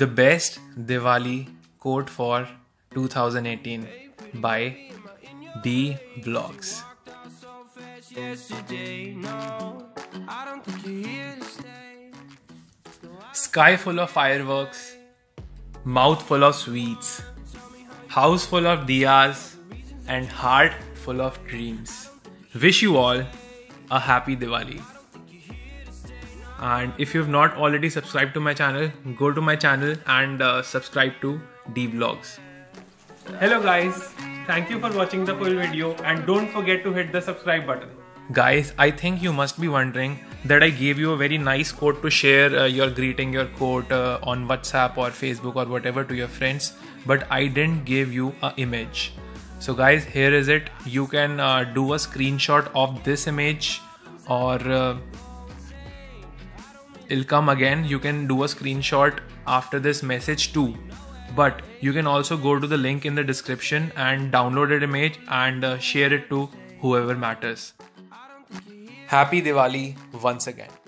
The best Diwali quote for 2018 by D Vlogs. Sky full of fireworks, mouth full of sweets, house full of diyas, and heart full of dreams. Wish you all a happy Diwali and if you've not already subscribed to my channel go to my channel and uh, subscribe to d vlogs. Hello guys. Thank you for watching the full video and don't forget to hit the subscribe button. Guys i think you must be wondering that i gave you a very nice quote to share uh, your greeting your quote uh, on whatsapp or facebook or whatever to your friends but i didn't give you a image. So guys here is it. You can uh, do a screenshot of this image or uh, it'll come again. You can do a screenshot after this message too. But you can also go to the link in the description and download an image and uh, share it to whoever matters. Happy diwali once again